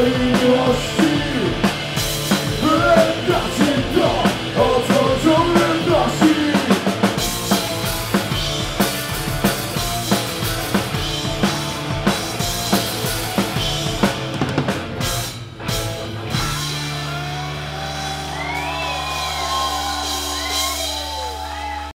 I was see, and